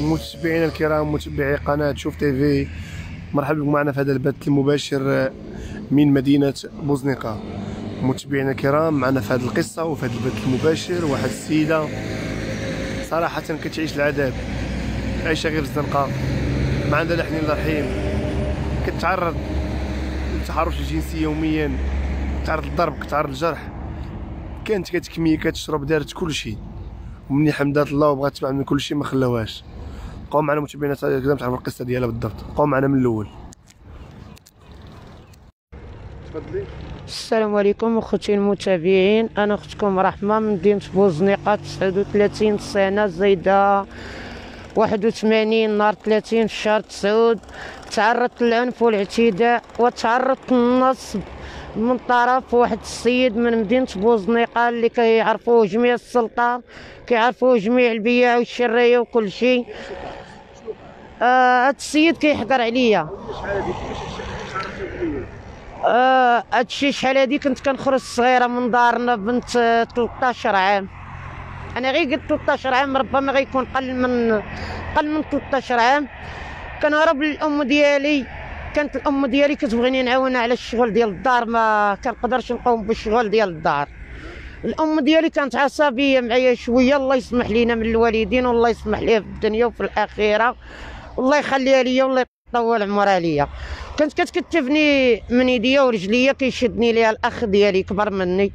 متابعينا الكرام متابعي قناة شوف تي في مرحبا بكم معنا في هذا البث المباشر من مدينة بوزنيقة. متابعينا الكرام معنا في هذه القصة وفي هذا البث المباشر واحد السيدة صراحة كتعيش العذاب عايشة غير في الزنقة ما عندها لا حنين لا رحيم كتعرض للتحرش الجنسي يوميا كتعرض للضرب كتعرض للجرح كانت كتكمي كتشرب دارت كل شيء ومني حمدات الله وبغات تبع من كل شيء ما خلاوهاش بقاو معنا متابعينا كذا تعرفوا القصة ديالها بالضبط. بقاو معنا من الأول. تفضلي. السلام عليكم أخوتي المتابعين. أنا أختكم رحمة من مدينه بوزنيقة 39 سنة زايدة 81 نهار 30 شهر تسعود. تعرضت للعنف والاعتداء وتعرضت للنصب من طرف واحد السيد من مدينة بوزنيقة اللي كيعرفوه جميع السلطة كيعرفوه جميع البياع والشراية وكل شيء. آه هاد السيد كيحقر عليا. آه هادشي شحال هادي كنت كنخرج صغيرة من دارنا بنت آه، 13 عام. أنا غير قلت 13 عام ربما غيكون قل من قل من 13 عام. كنهرب للأم ديالي. كانت الأم ديالي كتبغيني نعاونها على الشغل ديال الدار ما كنقدرش نقوم بالشغل ديال الدار. الأم ديالي كانت عصبية معايا شوية الله يسمح لينا من الوالدين والله يسمح ليها في الدنيا وفي الآخرة. والله يخليها ليا والله يطول عمرها ليا. كانت كتكتفني من يديا ورجليا كيشدني ليها الأخ ديالي كبر مني.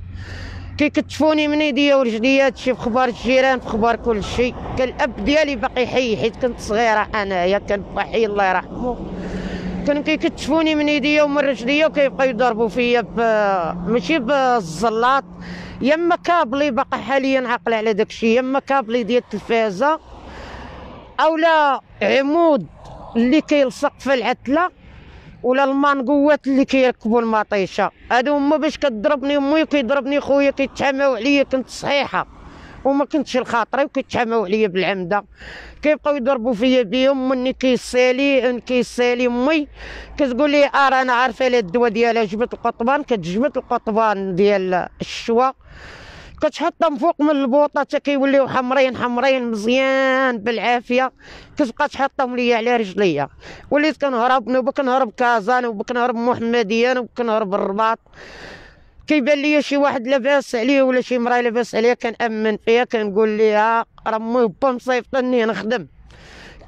كيكتفوني من يديا ورجليا في خبار الجيران خبار كل شيء كان الأب ديالي باقي حي حيت كنت صغيرة أنايا كان حي الله يرحمه. كانوا كيكتفوني من يديا ومن رجليا وكيبقاو يضربوا فيا ب... ماشي بالزلاط. يما كابلي باقي حاليا عاقله على داكشي يما كابلي ديال التلفازة. اولا عمود اللي كيلصق في العتلة ولا المانقوات اللي كيركبوا المطيشة. هادو هما باش كضربني أمي وكيضربني خويا كيتحاماو عليا كنت صحيحة. وما كنتش الخاطري وكيتحاماو عليا بالعمدة. كيبقاو يضربوا فيا بيهم مني كيسالي كيسالي أمي. كتقول لي آه أنا عارفة لها الدواء ديالها جبت القطبان كتجبد القطبان ديال الشوا. كتحطهم فوق من البوطة حتى كيوليو حمرين حمرين مزيان بالعافية. كتبقى تحطهم ليا على رجليا؟ وليت كنهرب نوبه كنهرب كازا نوبه كنهرب محمديه نوبه كنهرب الرباط. كيبان لي شي واحد لاباس عليه ولا شي مراه لاباس عليها كنأمن فيها كنقول ليها راه با مصيفطني نخدم.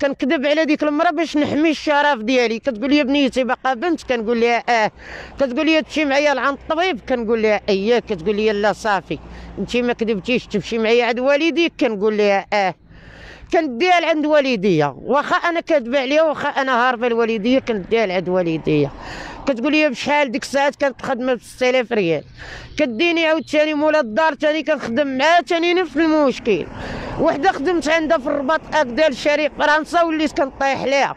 كنكذب على ديك المرأة باش نحمي الشرف ديالي. كتقول لي بنيتي باقا بنت كنقول لها آه. كتقول لي تمشي معايا لعند الطبيب كنقول لها اييه كتقول لي لا صافي. انت ما كذبتيش تمشي معايا عند والديك كنقول لها آه. كنديها لعند والديا. واخا أنا كاتبه عليها واخا أنا هاربة الوالديه كنديها لعند والديا. كتقول لي بشحال ديك الساعات كانت خدمه ب 6000 ريال. كديني عاوتاني مولا الدار تاني كنخدم معاه تاني نفس المشكل. وحده خدمت عندها في الرباط هكذا لشريك فرنسا وليت كنطيح ليها.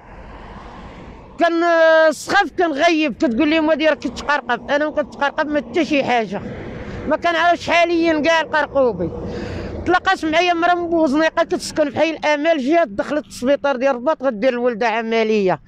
كان سخف كنغيب كتقول لي مدير كتقرقب. أنا ما كنتقرقب ما حتى شي حاجة. ما كنعرفش حاليا كاع القرقوبي. تلاقات معايا مرا من بوزنيقه كتسكن في حي الأمال جات دخلت السبيطار ديال الرباط غدير الولدة عملية.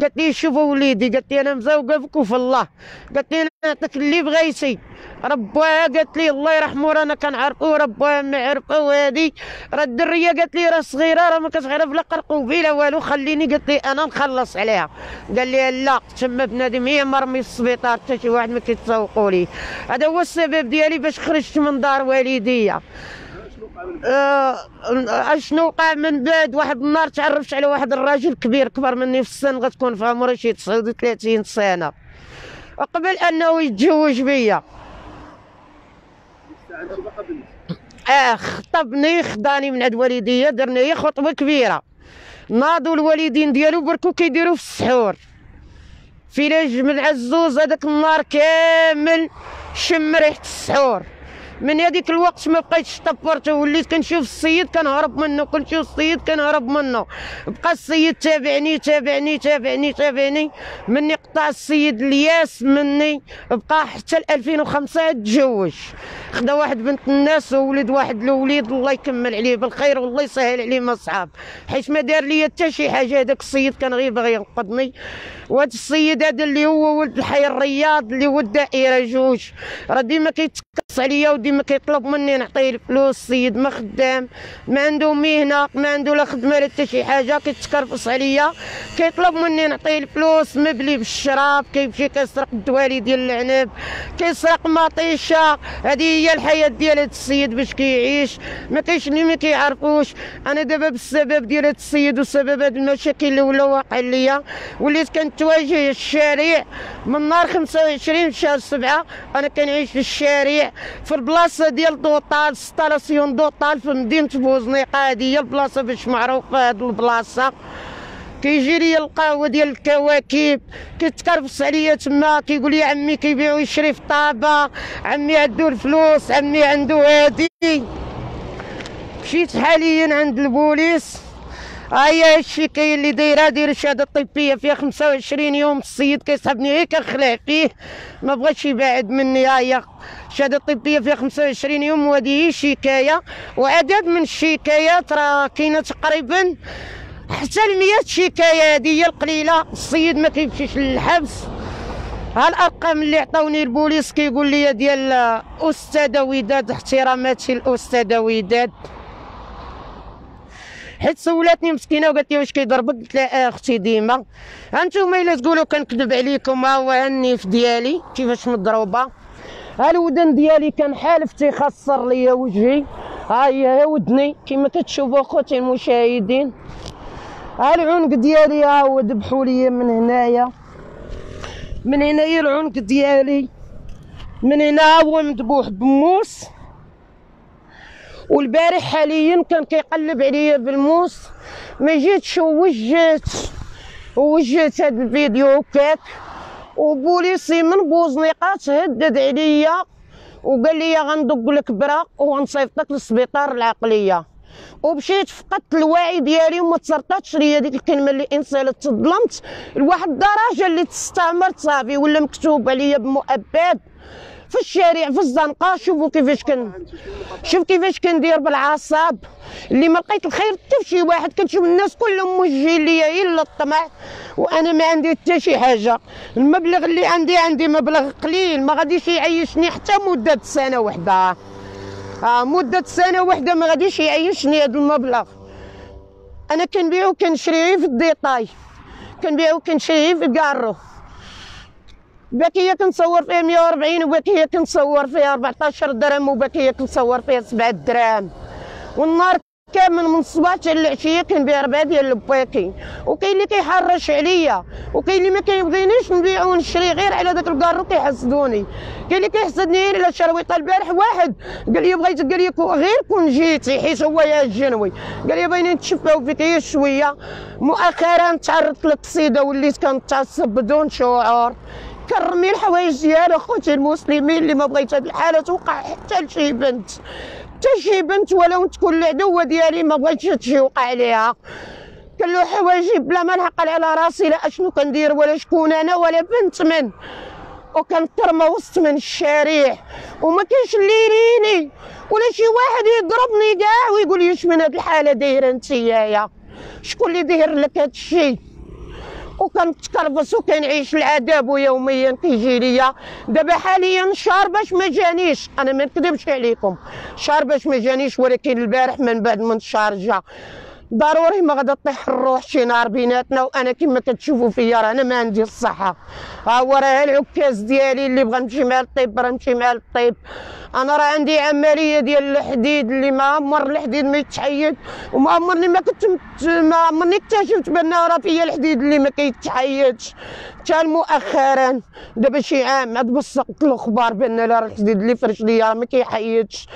قالت لي شوفوا وليدي قالت لي أنا مزوقة بك وفي الله. قالت لي نعطيك اللي بغيتي. رباها قالت لي الله يرحمه رانا كنعرفو رباها ما عرفو هادي. راه الدرية قالت لي راه صغيرة راه ما كتعرف لا قرقوبي لا والو. خليني قالت لي أنا نخلص عليها. قال لي لا تما بنادم هي مرمي في السبيطار حتى شي واحد ما كيتسوقوا لي هذا هو السبب ديالي باش خرجت من دار والديا. آه، اشنو وقع من بعد؟ واحد النهار تعرفت على واحد الراجل كبير كبر مني في السن غتكون في عمره شي 39 سنة. وقبل أنه يتزوج بيا. آه خطبني خداني من عند والديا درنا هي خطبة كبيرة. ناضوا الوالدين ديالو بركو كيديروا في السحور. في من عزوز هذاك النهار كامل شم ريحة السحور. من هذيك الوقت ما بقيتش طبرت وليت كنشوف السيد كنهرب منه كنشوف السيد كنهرب منه. بقى السيد تابعني تابعني تابعني تابعني. مني قطع السيد الياس مني بقى حتى ل 2005 تزوج خدا واحد بنت الناس وولد واحد الوليد الله يكمل عليه بالخير والله يسهل عليه ما صعاب حيت ما دار لي حتى شي حاجة هذاك السيد كان غير باغي ينقذني. وهذا السيد هذا اللي هو ولد الحي الرياض اللي هو الدائره جوج. راه ديما كيتكسر كينقص عليا وديما كيطلب مني نعطيه الفلوس السيد ما خدام. ما عنده مهنة ما عنده لا خدمة لا حتى شي حاجة كيتكرفص عليا كيطلب مني نعطيه الفلوس مبلي بالشراب كيمشي كيسرق الدوالي ديال العنب كيسرق مطيشة. هذه هي الحياة ديال هذا السيد باش كيعيش. ما كاينش اللي ما كيعرفوش. أنا دابا بالسبب ديال هذا السيد وسبب هاد المشاكل اللي ولاو واقعين ليا. وليت كنتواجه الشارع من نهار 25 شهر 7 أنا كنعيش في الشارع. في البلاصة ديال Total la station Total في مدينة بوزنيقه هذه هي البلاصة باش معروفة هاد البلاصة. كيجي لي القهوة ديال الكواكب كيتكرفس عليا تما كيقول لي عمي كيبيعوا يشري في طابة عمي عنده الفلوس عمي عنده هادي. مشيت حاليا عند البوليس. هيا الشكاية اللي دايرة داير شهادة طبية فيها 25 يوم السيد كيسحبني غير كنخلع فيه. ما بغاش يبعد مني هيا شهادة طبية فيها 25 يوم وهذه هي شكاية. وعدد من الشكايات راه كاينة تقريبا حتى ل 100 شكاية. هذه هي القليلة. السيد ما كيمشيش للحبس. ها الأرقام اللي عطاوني البوليس كيقول لي ديال استاذه وداد احتراماتي الأستاذة وداد. حيت سولاتني مسكينة وقالت لي واش كيضربك؟ قلت لها أختي ديما. هانتوما إلا تقولوا كنكذب عليكم ها هو النيف ديالي. كيفاش مضروبة؟ الودن ديالي كان حالف تيخسر ليا وجهي. ها هي ودني كما كتشوفوا اخوتي المشاهدين. العنق ديالي ها هو ذبحوا لي من هنايا. من هنايا العنق ديالي. من هنا هو مذبوح بموس. والبارح حاليا كان كيقلب عليا بالموس. ما جيتش ووجهت. ووجهت هاد الفيديو هكاك وبوليسي من بوزنيقه تهدد عليا. وقال لي غندق لك برا وغنصيفطك للسبيطار العقلية. ومشيت فقدت الوعي ديالي وما تصرطاتش ليا ديك الكلمة اللي إنسان تظلمت لواحد الدرجه اللي تستعمرت صافي ولا مكتوب عليا بمؤبد. في الشارع في الزنقة. شوفوا كيفاش كن شوف كيفاش كندير بالعصاب. اللي ما لقيت الخير حتى شي واحد كنشوف الناس كلهم موجهين ليا إلا الطمع. وأنا ما عندي حتى شي حاجة. المبلغ اللي عندي عندي مبلغ قليل. ما غاديش يعيشني حتى مدة سنة وحدة. آه مدة سنة وحدة ما غاديش يعيشني هذا المبلغ. أنا كنبيعو كنشريه في الديطاي. كنبيعو كنشريه في الكارو. باكيه كنصور فيها 140 وباكيه كنصور فيها 14 درهم وباكيه كنصور فيها 7 دراهم والنهار كامل من الصباح حتى العشيه كنبيع ربعه ديال الباكي وكاين اللي كيحرش عليا وكاين اللي ما كيبغينيش نبيع ونشري غير على داك الكارو كيحسدوني. كاين اللي كيحسدني غير على شرويطه البارح واحد قال لي بغيت قال لي غير كون جيتي حيت هو يا الجنوي قال لي بغينا نتشفاو فيك غير شوية. مؤخرا تعرضت للكسيدة وليت كنتعصب بدون شعور. كرمي الحوايج ديال اخوتي المسلمين اللي ما بغيت هاد الحالة توقع حتى لشي بنت. حتى شي بنت ولو تكون العدوه ديالي ما بغيتش هادشي يوقع عليها كنلو حوايجي بلا ما نعقل على راسي لا أشنو كندير ولا شكون أنا ولا بنت من. وكنترمى وسط من الشارع. وما كاينش اللي يريني. ولا شي واحد يضربني كاع ويقول لي اش من هاد الحالة دايرة نتيايا شكون اللي داير لك هاد الشيء وكنتكرفس وكنعيش العذاب يوميا كيجي ليا دابا حاليا شهر باش ما جانيش. أنا ما نكذبش عليكم. شهر باش ما جانيش ولكن البارح من بعد من الشهر جا. ضروري ما غادا طيح الروح شي نهار بيناتنا وأنا كما كتشوفوا فيا راه أنا ما عندي الصحة. ها هو راه العكاز ديالي اللي بغا نمشي مع الطيب راه نمشي مع الطيب. أنا راه عندي عملية ديال الحديد اللي ما عمر الحديد ما يتحيد وما عمرني ما كنت ما عمرني اكتشفت بأن راه فيا الحديد اللي ما كيتحيدش. حتى مؤخرا دابا شي عام عاد بصقت الأخبار بأن راه الحديد اللي فرش ليا ما كيحيدش.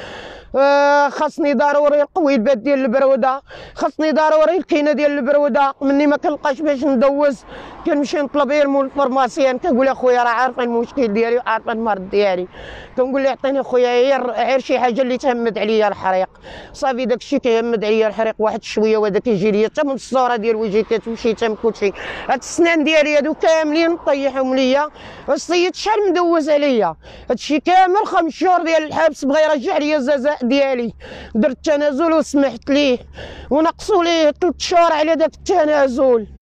خاصني ضروري القويبات ديال البرودة. خاصني ضروري الكينه ديال البرودة. مني ما كنلقاش باش ندوز. كنمشي نطلب غير مول الفرماسيان. كنقول اخويا راه عارفه المشكل ديالي وعارفه المرض ديالي. كنقول له عطيني خويا غير غير شي حاجة اللي تهمد عليا الحريق. صافي داك الشيء كيهمد عليا الحريق واحد شوية وهذا كيجي ليا حتى من الصورة ديال وجهي كتمشي حتى من كلشي. هاد السنان ديالي هادو كاملين طيحهم ليا. السيد شحال مدوز عليا؟ هادشي كامل خمس شهور ديال الحبس بغى يرجع ليا الجزاء ديالي. درت تنازل وسمحت ليه. ونقصوا ليه ثلاث شهور على داك التنازل.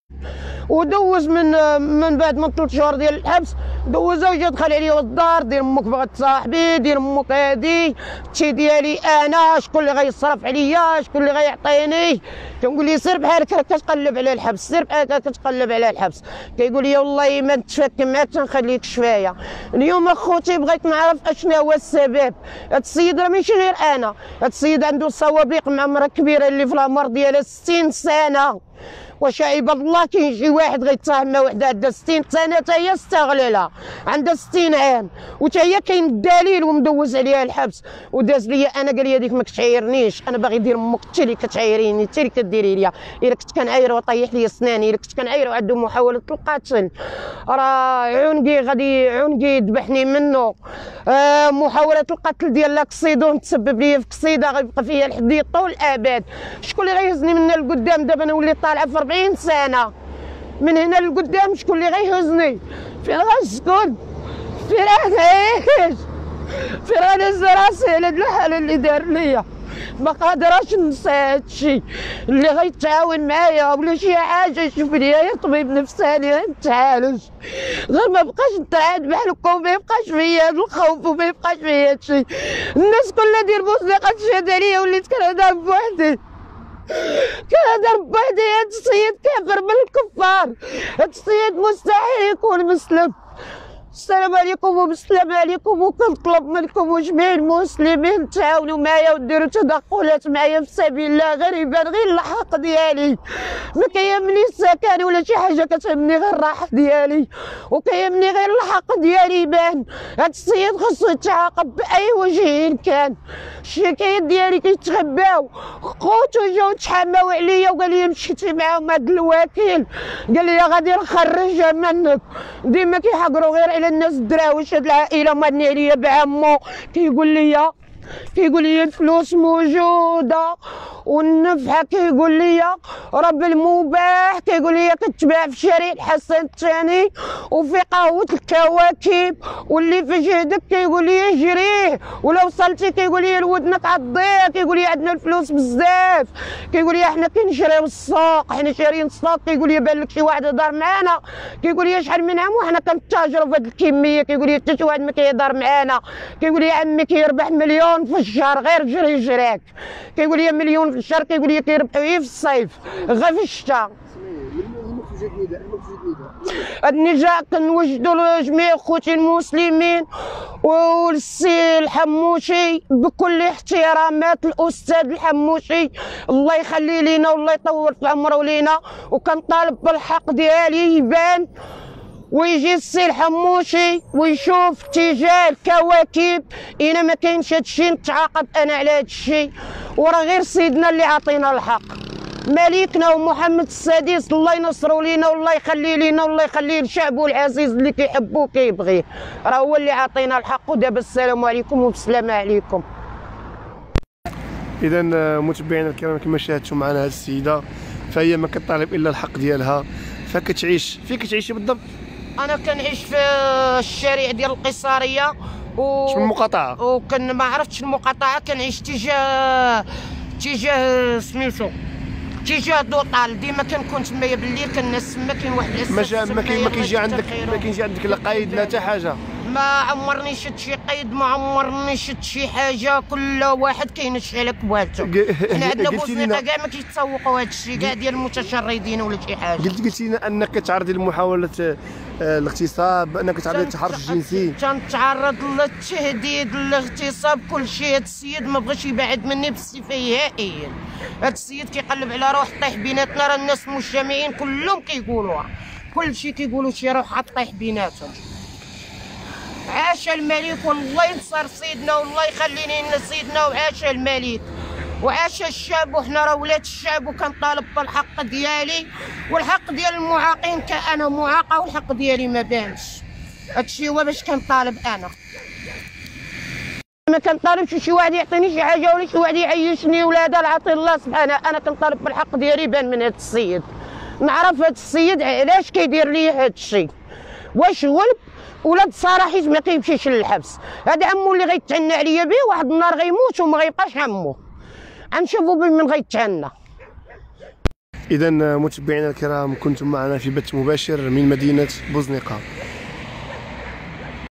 ودوز من من بعد من ثلاث شهور ديال الحبس دوزها وجا دخل عليا الدار دير أمك بغات تصاحبي دير أمك هادي تشي ديالي أنا شكون اللي غيصرف عليا شكون اللي غيعطيني؟ كنقول لي سير بحالك راك كتقلب على الحبس سير بحالك راك كتقلب على الحبس. كيقول لي والله ما نتفاكم معاك تنخليك شوية. اليوم أخوتي بغيت نعرف أشنو هو السبب. هاد السيد راه ماشي غير أنا. هاد السيد عنده سوابق مع مرا كبيرة اللي في العمر ديالها 60 سنة. واش عباد الله كاين شي واحد غيتفاهم مع وحده عندها 60 سنه حتى هي استغلالها. عندها 60 عام. وتا هي كاين الدليل ومدوز عليها الحبس. وداز ليا أنا قال لي هذيك ما كتعايرنيش. أنا باغي ندير أمك انت اللي كتعايريني انت اللي كديري ليا. إلا كنت كنعاير وطيح لي أسناني إلا كنت كنعاير وعنده محاولة القتل. راه عنقي غادي عنقي يذبحني منه آه محاولة القتل ديال لاكسيدون تسبب لي في قصيده غيبقى فيا لحد طول الابد شكون اللي غيهزني من هنا لقدام؟ دابا أنا وليت طالعه في 40 سنة. من هنا لقدام شكون اللي غيهزني؟ فين غنسكن فين غنعيش فين غنهز راسي على هاد الحالة اللي دار ليا. ما قادراش ننسى هادشي اللي غيتعاون معايا ولا شي حاجة يشوف ليا يا طبيب نفساني غنتعالج غير ما بقاش نتعاد بحالكم وما يبقاش فيا الخوف وما يبقاش فيا هادشي الناس كلها دير بوصديقه تشهد عليا وليت كنهضر بوحدي. بوحدي هاد السيد كافر من الكفار السيد مستحيل يكون مسلم. السلام عليكم وبالسلام عليكم وكنطلب منكم وجميع المسلمين؟ تعاونوا معايا وديروا تدخلات معايا في سبيل الله غير يبان غير الحق ديالي. ما كيهمني السكن ولا شي حاجة كتهمني غير الراحة ديالي. وكيهمني غير الحق ديالي يبان. هاد السيد خصو يتعاقب بأي وجه كان. الشكايات ديالي كيتخباو خوتو جاو تحماو عليا وقال لي مشيتي معاهم هاد الوكيل. قال لي غادي نخرجها منك. ديما كيحقروا غير على الناس الدراويش هاد العائلة مادني عليا بعمو. كيقول لي كيقول لي الفلوس موجوده والنفحه كيقول لي راه بالمباح كيقول لي كتباع في شارع الحسن الثاني وفي قهوه الكواكب واللي في جهدك كيقول لي جريه ولا وصلتي كيقول لي لودنك عضيه كيقول لي عندنا الفلوس بزاف كيقول لي حنا كنشريو السوق حنا شاريين السوق كيقول لي بان لك شي واحد هضر معانا كيقول لي شحال من عام وحنا كنتاجروا في هذه الكميه كيقول لي حتى شي واحد ما كيهضر معانا كيقول لي عمي كيربح مليون في الشهر غير جري جراك كيقول لي مليون في الشهر كيقول لي كيربحوا غير في الصيف؟ غير في الشتاء. النداء كنوجدوا لجميع خوتي المسلمين والسي الحموشي بكل احترامات الأستاذ الحموشي. الله يخلي لينا والله يطول في عمره لينا وكنطالب بالحق ديالي يبان. ويجي السي الحموشي ويشوف اتجاه الكواكب إلا ما كاينش هادشي نتعاقب أنا على هادشي وراه غير سيدنا اللي عطينا الحق. ملكنا ومحمد السادس الله ينصرو لينا والله يخلي لينا والله يخلي لشعبه العزيز اللي كيحبو وكيبغيه راه هو اللي عطينا الحق ودابا السلام عليكم وبسلامة عليكم. إذا متابعينا الكرام كما شاهدتوا معنا هذه السيدة فهي ما كطالب إلا الحق ديالها. فكتعيش فين كتعيشي بالضبط؟ أنا كنعيش في الشارع ديال القيصريه و شنو المقاطعة؟ وكن ما عرفتش المقاطعة كنعيش تجاه تجاه سميتو تجاه دوطال ديما كنكون تمايا بالليل كنعس تما كاين واحد ما كاين ما كيجي عندك ما كيجي عندك لا قايد لا حتى حاجة. ما عمرني شفت شي قيد ما عمرني شفت شي حاجة كل واحد كينش على كوالته ق- حنا عندنا بوسنيقه كاع ما كيتسوقوا هذا الشيء كاع ديال المتشردين ولا شي حاجة. قلت قلتي لنا أنك كتعرضي لمحاولة آه، الاغتصاب أنك كتعرضي للتحرش الجنسي. تنتعرض للتهديد للاغتصاب كل شيء هذا السيد ما بغاش يبعد مني بالصفه نهائيا هذا السيد كيقلب على روح طيح بيناتنا راه الناس المجتمعين كلهم كيقولوها. كل شيء كيقولوا شي روح حطيح بيناتهم. عاش الملك والله ينصر سيدنا والله يخلي لنا سيدنا وعاش الملك. وعاش الشعب وحنا راه ولاد الشعب وكنطالب بالحق ديالي. والحق ديال المعاقين كأنا معاقة والحق ديالي ما بانش. هادشي هو باش كنطالب أنا. ما كنطالبش شي واحد يعطيني شي حاجة ولا شي واحد يعيشني ولا هذا العطي الله سبحانه. أنا كنطالب بالحق ديالي يبان من هذا السيد. نعرف هذا السيد علاش كيدير لي هذا الشيء. واش غلب ولا بصراحه ما كيمشيش للحبس. هذا عمو اللي غيتعنى عليا به واحد النهار غيموت وما غيبقاش عمو. غنشوفوا بمن غيتعنى اذا متابعينا الكرام كنتم معنا في بث مباشر من مدينة بوزنيقه